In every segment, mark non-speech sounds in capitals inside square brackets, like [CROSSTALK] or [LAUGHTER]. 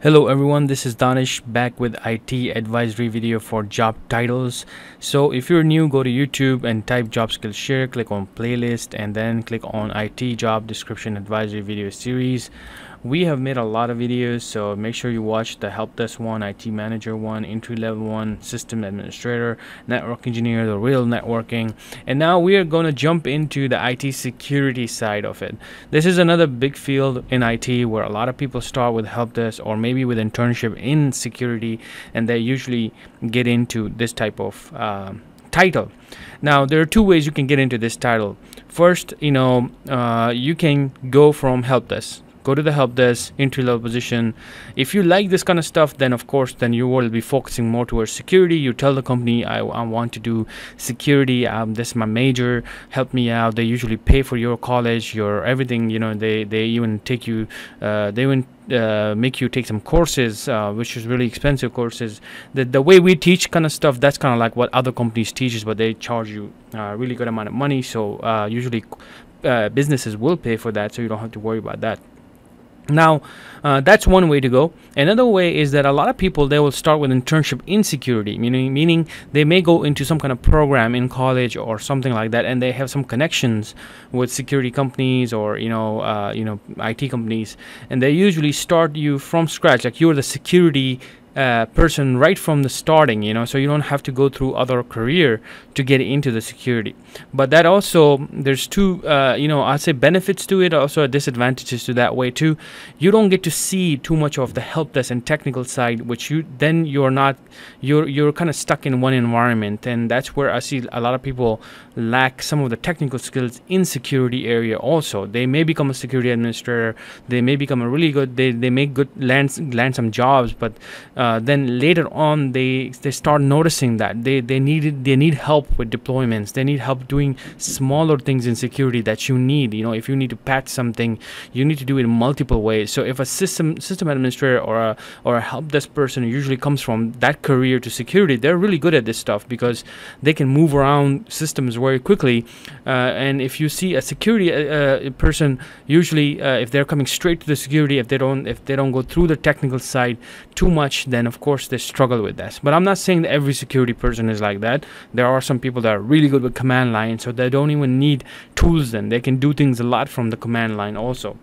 Hello everyone, this is Danish back with IT advisory video for job titles. So if you're new, go to YouTube and type job skills share, click on playlist and then click on IT job description advisory video series we have made a lot of videos so make sure you watch the help desk one IT manager one entry level one system administrator network engineer the real networking. And now we are going to jump into the IT security side of it. This is another big field in IT where a lot of people start with help desk or maybe with internship in security and they usually get into this type of uh, title. Now there are two ways you can get into this title. First you know uh, you can go from help desk go to the help desk entry level position. If you like this kind of stuff then of course then you will be focusing more towards security. You tell the company i, I want to do security um, this is my major. Help me out. They usually pay for your college your everything you know they they even take you uh, they even uh, make you take some courses, uh, which is really expensive courses. The the way we teach kind of stuff, that's kind of like what other companies teaches, but they charge you a uh, really good amount of money. So uh, usually uh, businesses will pay for that, so you don't have to worry about that now uh, that's one way to go. Another way is that a lot of people they will start with internship in security meaning meaning they may go into some kind of program in college or something like that and they have some connections with security companies or you know uh, you know IT companies. And they usually start you from scratch like you're the security uh, person right from the starting you know so you don't have to go through other career to get into the security. But that also there's two uh, you know i'd say benefits to it also disadvantages to that way too. You don't get to see too much of the help desk and technical side which you then you're not you're you're kind of stuck in one environment. And that's where i see a lot of people lack some of the technical skills in security area also. They may become a security administrator they may become a really good they, they make good land land some jobs but uh, uh, then later on they they start noticing that they they needed they need help with deployments. They need help doing smaller things in security that you need. You know if you need to patch something you need to do it in multiple ways. So if a system system administrator or a or a help desk person usually comes from that career to security they're really good at this stuff because they can move around systems very quickly. Uh, and if you see a security uh, uh person usually uh, if they're coming straight to the security if they don't if they don't go through the technical side too much then of course they struggle with this. But I'm not saying that every security person is like that. There are some people that are really good with command line, so they don't even need tools then. They can do things a lot from the command line also.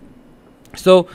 So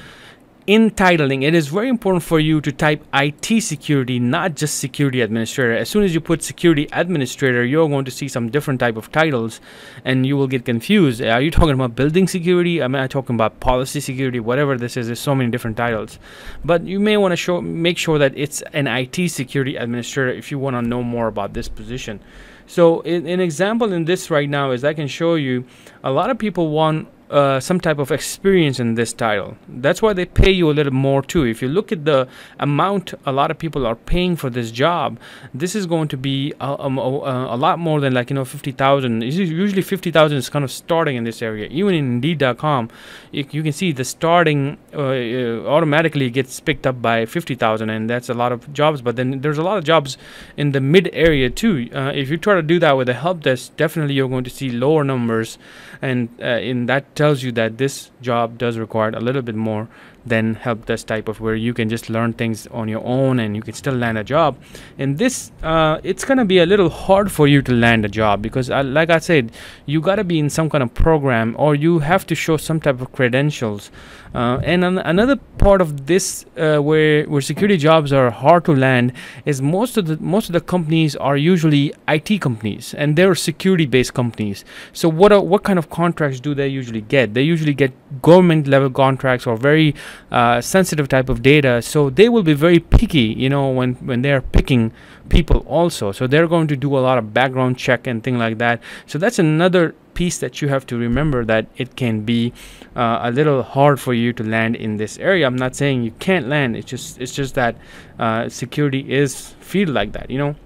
in titling, it is very important for you to type IT security, not just security administrator. As soon as you put security administrator, you're going to see some different type of titles and you will get confused. Are you [LAUGHS] talking about building security? Am I talking about policy security? Whatever this is, there's so many different titles. But you may want to show make sure that it's an IT security administrator if you want to know more about this position. So an example in this right now is I can show you a lot of people want uh, some type of experience in this title. That's why they pay you a little more too. If you look at the amount a lot of people are paying for this job, this is going to be a, a, a lot more than like you know fifty thousand. Usually fifty thousand is kind of starting in this area. Even in Indeed.com, you, you can see the starting uh, uh, automatically gets picked up by fifty thousand, and that's a lot of jobs. But then there's a lot of jobs in the mid area too. Uh, if you try to do that with a help desk, definitely you're going to see lower numbers, and uh, in that tells you that this job does require a little bit more than help desk type of where you can just learn things on your own and you can still land a job. And this uh, it's gonna be a little hard for you to land a job because uh, like i said you got to be in some kind of program or you have to show some type of credentials. Uh, and an another part of this uh, where where security jobs are hard to land is most of the most of the companies are usually IT companies and they're security based companies. So what are, what kind of contracts do they usually get? They usually get government level contracts or very uh, sensitive type of data so they will be very picky you know when when they're picking people also. So they're going to do a lot of background check and thing like that. So that's another piece that you have to remember that it can be uh, a little hard for you to land in this area. I'm not saying you can't land it's just it's just that uh, security is field like that you know.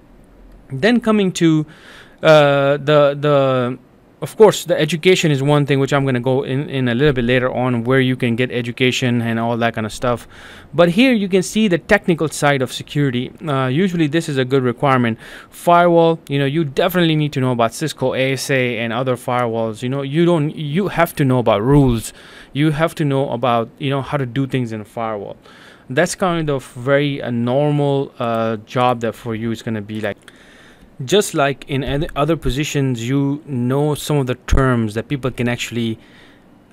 Then coming to uh, the the of course, the education is one thing which I'm going to go in, in a little bit later on where you can get education and all that kind of stuff. But here you can see the technical side of security. Uh, usually this is a good requirement. Firewall, you know, you definitely need to know about Cisco ASA and other firewalls. You know, you don't, you have to know about rules. You have to know about, you know, how to do things in a firewall. that's kind of very a normal uh, job that for you is going to be like just like in other positions you know some of the terms that people can actually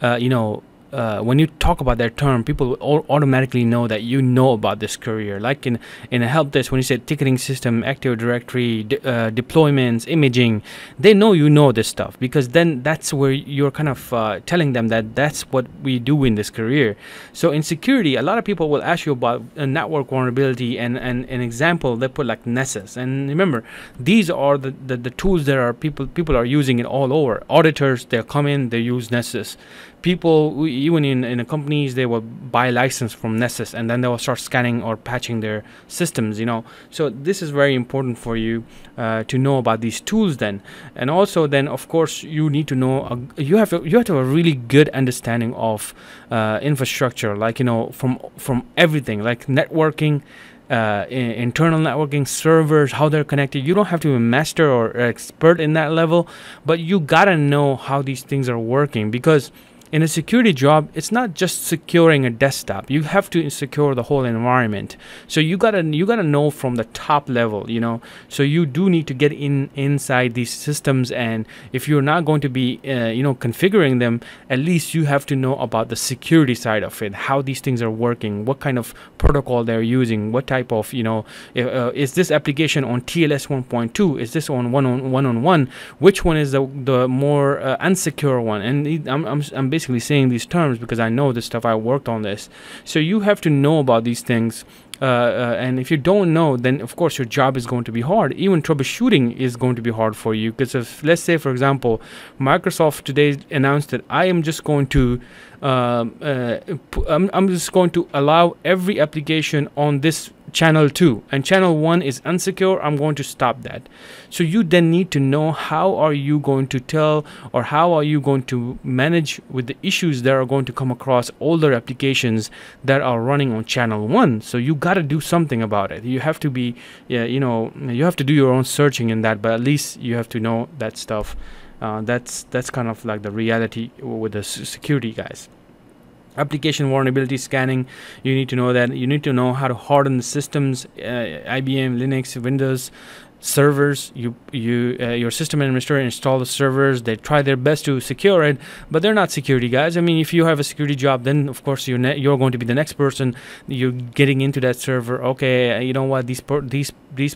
uh, you know uh, when you talk about that term, people automatically know that you know about this career. Like in in a help desk, when you say ticketing system, Active Directory, de- uh, deployments, imaging, they know you know this stuff because then that's where you're kind of uh, telling them that that's what we do in this career. So in security, a lot of people will ask you about a network vulnerability and, and an example they put like Nessus. And remember, these are the, the, the tools that are people people are using it all over. Auditors, they come in, they use Nessus people even in, in the companies they will buy license from nessus and then they will start scanning or patching their systems you know? So this is very important for you uh, to know about these tools then. And also then of course you need to know uh, you have to, you have to have a really good understanding of uh, infrastructure like you know from from everything like networking uh, internal networking servers how they're connected. You don't have to be a master or expert in that level but you gotta know how these things are working because in a security job it's not just securing a desktop. You have to secure the whole environment. So you gotta you gotta know from the top level you know? So you do need to get in inside these systems and if you're not going to be uh, you know configuring them at least you have to know about the security side of it how these things are working what kind of protocol they're using what type of you know uh, is this application on TLS 1.2 is this on one on one on one? Which one is the the more uh, unsecure one? And I'm, I'm, I'm basically basically saying these terms because I know this stuff. I worked on this. So you have to know about these things. Uh, uh, and if you don't know, then of course your job is going to be hard. Even troubleshooting is going to be hard for you because if let's say, for example, Microsoft today announced that I am just going to, um, uh, I'm, I'm just going to allow every application on this channel 2 and channel 1 is unsecure i'm going to stop that. So you then need to know how are you going to tell or how are you going to manage with the issues that are going to come across older applications that are running on channel 1 so you got to do something about it. You have to be yeah, you know you have to do your own searching in that but at least you have to know that stuff. Uh, that's that's kind of like the reality with the security guys application vulnerability scanning you need to know that you need to know how to harden the systems uh, IBM Linux Windows servers. You you uh, your system administrator install the servers. They try their best to secure it but they're not security guys. I mean if you have a security job then of course you're ne- you're going to be the next person you're getting into that server. Okay you know what? These these these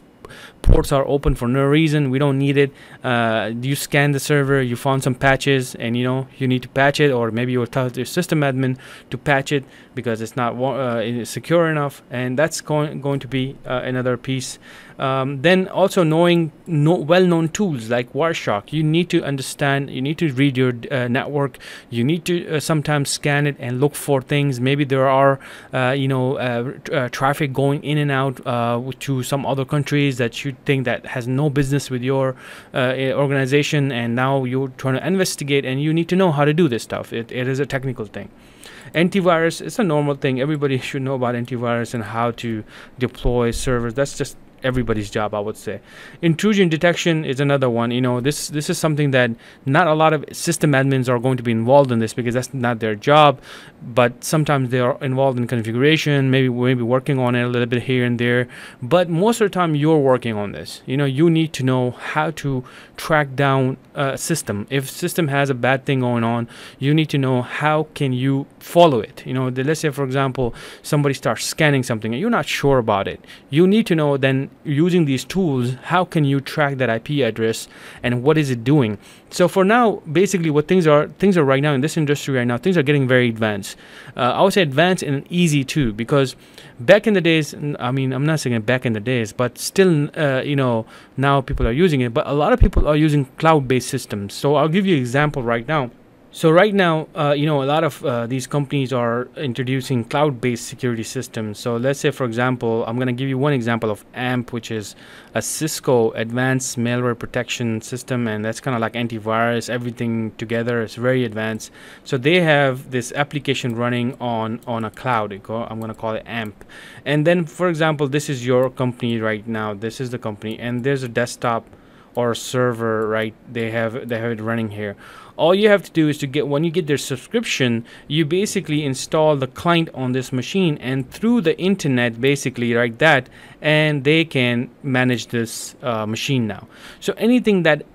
ports are open for no reason we don't need it. Uh, you scan the server you found some patches and you know you need to patch it or maybe you'll tell your system admin to patch it because it's not uh, secure enough and that's going going to be uh, another piece. Um, then also knowing no, well-known tools like Wireshark you need to understand you need to read your uh, network. You need to uh, sometimes scan it and look for things. Maybe there are uh, you know traffic going in and out to some other countries that you think that has no business with your uh, organization and now you're trying to investigate and you need to know how to do this stuff. It, it is a technical thing. Antivirus is a normal thing. Everybody [LAUGHS] should know about antivirus and how to deploy servers. That's just everybody's job i would say. Intrusion detection is another one you know this this is something that not a lot of system admins are going to be involved in this because that's not their job but sometimes they are involved in configuration maybe maybe working on it a little bit here and there. But most of the time you're working on this. You know you need to know how to track down a system. If system has a bad thing going on you need to know how can you follow it. You know the, let's say for example somebody starts scanning something and you're not sure about it. You need to know then using these tools how can you track that ip address and what is it doing? So for now basically what things are things are right now in this industry right now things are getting very advanced. Uh, i would say advanced and easy too because back in the days i mean i'm not saying back in the days but still uh, you know now people are using it but a lot of people are using cloud based systems. So i'll give you an example right now so right now, uh, you know, a lot of uh, these companies are introducing cloud-based security systems. So let's say, for example, I'm going to give you one example of AMP, which is a Cisco Advanced Malware Protection System, and that's kind of like antivirus, everything together. It's very advanced. So they have this application running on on a cloud. I'm going to call it AMP. And then, for example, this is your company right now. This is the company, and there's a desktop or server right they have they have it running here. All you have to do is to get when you get their subscription you basically install the client on this machine and through the internet basically like that and they can manage this uh, machine now. So anything that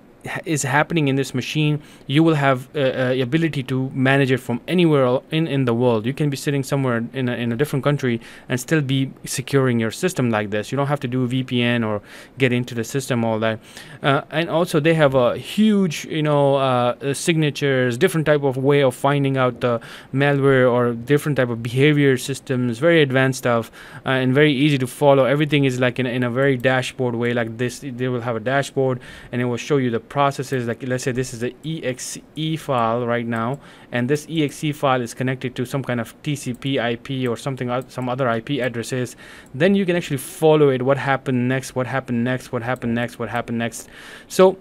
is happening in this machine you will have uh, uh, ability to manage it from anywhere in in the world. You can be sitting somewhere in a, in a different country and still be securing your system like this. You don't have to do vpn or get into the system all that. Uh, and also they have a huge you know uh, uh, signatures different type of way of finding out the malware or different type of behavior systems very advanced stuff uh, and very easy to follow. Everything is like in, in a very dashboard way like this they will have a dashboard and it will show you the processes like let's say this is the exe file right now and this exe file is connected to some kind of tcp ip or something some other ip addresses then you can actually follow it what happened next what happened next what happened next what happened next. So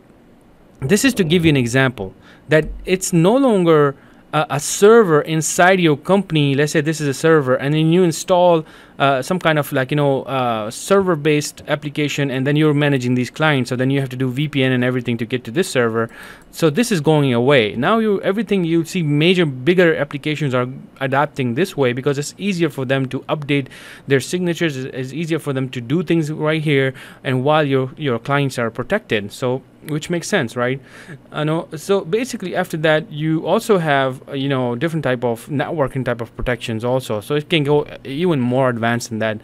this is to give you an example that it's no longer a, a server inside your company let's say this is a server and then you install uh, some kind of like you know uh, server based application and then you're managing these clients so then you have to do vpn and everything to get to this server. So this is going away. Now you everything you see major bigger applications are adapting this way because it's easier for them to update their signatures it's easier for them to do things right here and while your your clients are protected. So which makes sense right i know so basically after that you also have uh, you know different type of networking type of protections also so it can go even more advanced than that.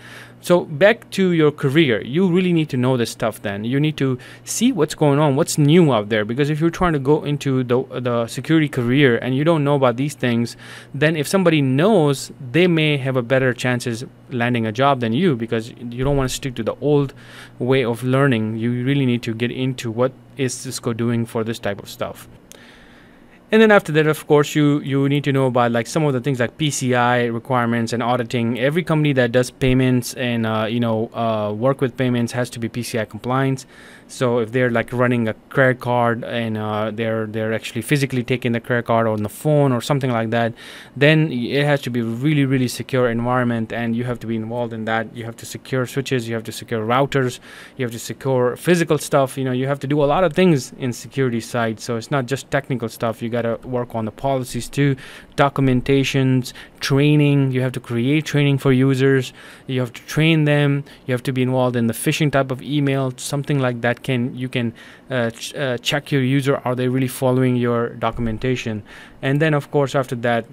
So back to your career, you really need to know this stuff. Then you need to see what's going on, what's new out there. Because if you're trying to go into the the security career and you don't know about these things, then if somebody knows, they may have a better chances landing a job than you because you don't want to stick to the old way of learning. You really need to get into what is Cisco doing for this type of stuff and then after that of course you you need to know about like some of the things like pci requirements and auditing every company that does payments and uh, you know uh, work with payments has to be pci compliant so if they're like running a credit card and uh, they're they're actually physically taking the credit card on the phone or something like that, then it has to be a really really secure environment, and you have to be involved in that. You have to secure switches, you have to secure routers, you have to secure physical stuff. You know, you have to do a lot of things in security side. So it's not just technical stuff. You gotta work on the policies too, documentations, training. You have to create training for users. You have to train them. You have to be involved in the phishing type of email, something like that that can you can uh, ch uh, check your user are they really following your documentation and then of course after that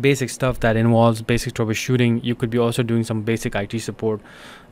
basic stuff that involves basic troubleshooting you could be also doing some basic IT support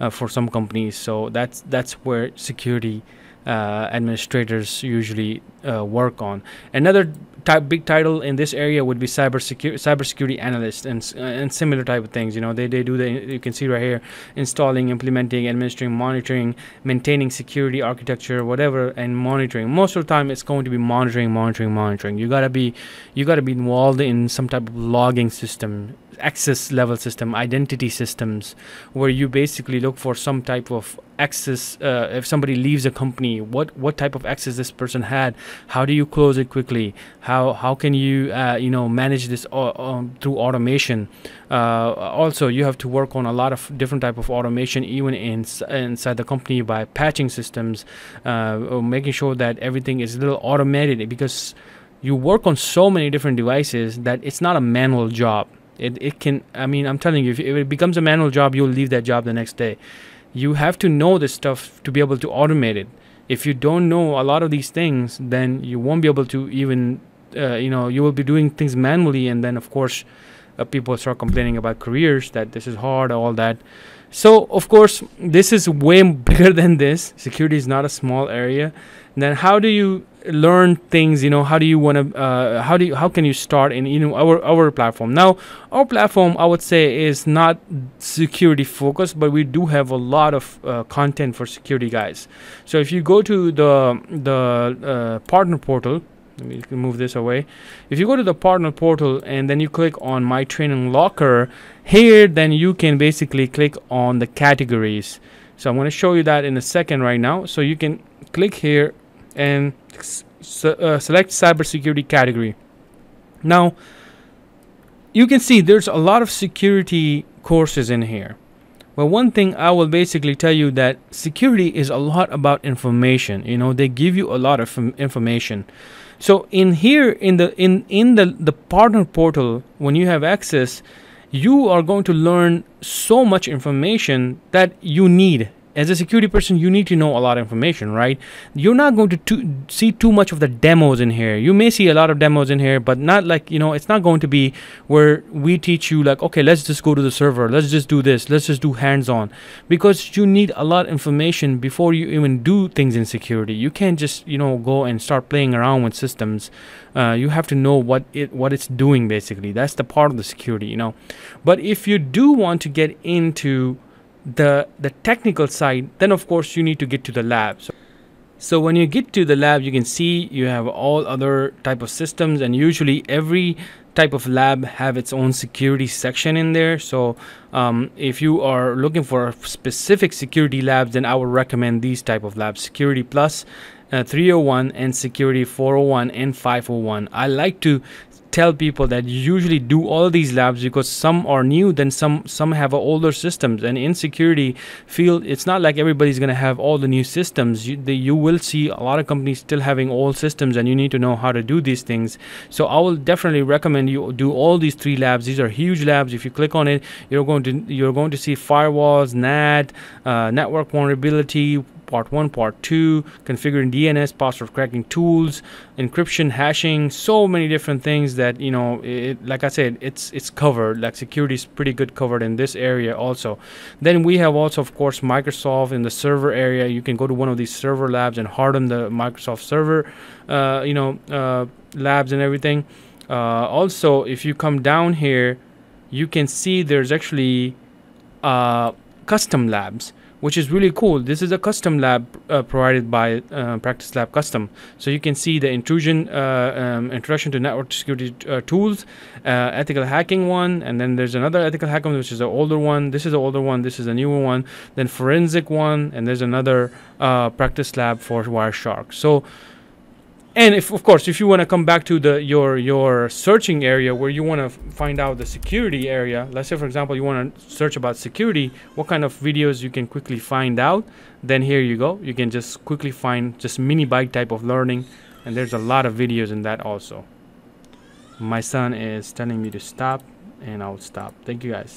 uh, for some companies so that's that's where security uh, administrators usually uh, work on. Another type, big title in this area would be cyber security, cybersecurity analyst, and uh, and similar type of things. You know, they they do the you can see right here, installing, implementing, administering, monitoring, maintaining security architecture, whatever, and monitoring. Most of the time, it's going to be monitoring, monitoring, monitoring. You gotta be you gotta be involved in some type of logging system access level system identity systems where you basically look for some type of access uh, if somebody leaves a company what what type of access this person had? How do you close it quickly? How how can you uh, you know manage this um, through automation? Uh, also you have to work on a lot of different type of automation even in, inside the company by patching systems uh, making sure that everything is a little automated because you work on so many different devices that it's not a manual job it, it can, I mean, I'm telling you, if, it becomes a manual job, you'll leave that job the next day. You have to know this stuff to be able to automate it. If you don't know a lot of these things, then you won't be able to even, uh, you know, you will be doing things manually. And then, of course, uh, people start complaining about careers that this is hard, all that. So, of course, this is way [LAUGHS] bigger than this. Security is not a small area. And then, how do you learn things you know how do you want to uh, how do you how can you start in you know our our platform? Now our platform i would say is not security focused but we do have a lot of uh, content for security guys. So if you go to the the uh, partner portal let me move this away. If you go to the partner portal and then you click on my training locker here then you can basically click on the categories. So i'm going to show you that in a second right now. So you can click here and uh, select cybersecurity category. Now, you can see there's a lot of security courses in here. But one thing I will basically tell you that security is a lot about information. You know, they give you a lot of information. So in here in the in in the the partner portal, when you have access, you are going to learn so much information that you need as a security person you need to know a lot of information right? You're not going to, to see too much of the demos in here. You may see a lot of demos in here but not like you know it's not going to be where we teach you like okay let's just go to the server. Let's just do this. Let's just do hands-on. Because you need a lot of information before you even do things in security. You can't just you know go and start playing around with systems. Uh, you have to know what it what it's doing basically. That's the part of the security you know. But if you do want to get into the the technical side then of course you need to get to the lab. So, so when you get to the lab you can see you have all other type of systems and usually every type of lab have its own security section in there. So um, if you are looking for specific security labs then I would recommend these type of labs. Security plus uh, 301 and security 401 and 501 I like to tell people that you usually do all these labs because some are new then some some have older systems. And in security field it's not like everybody's going to have all the new systems. You, the, you will see a lot of companies still having old systems and you need to know how to do these things. So i will definitely recommend you do all these three labs. These are huge labs. If you click on it you're going to you're going to see firewalls nat uh, network vulnerability part 1 part 2 configuring dns password cracking tools encryption hashing so many different things that you know it, like i said it's it's covered. Like security is pretty good covered in this area also. Then we have also of course microsoft in the server area. You can go to one of these server labs and harden the microsoft server uh, you know uh, labs and everything. Uh, also if you come down here you can see there's actually uh, custom labs which is really cool. This is a custom lab uh, provided by uh, Practice Lab Custom. So you can see the intrusion, uh, um, introduction to network security uh, tools, uh, ethical hacking one, and then there's another ethical hacking which is an older one. This is an older one. This is a newer one. Then forensic one, and there's another uh, Practice Lab for Wireshark. So and if of course if you want to come back to the your your searching area where you want to find out the security area let's say for example you want to search about security what kind of videos you can quickly find out then here you go. You can just quickly find just mini bike type of learning and there's a lot of videos in that also. My son is telling me to stop and I'll stop. Thank you guys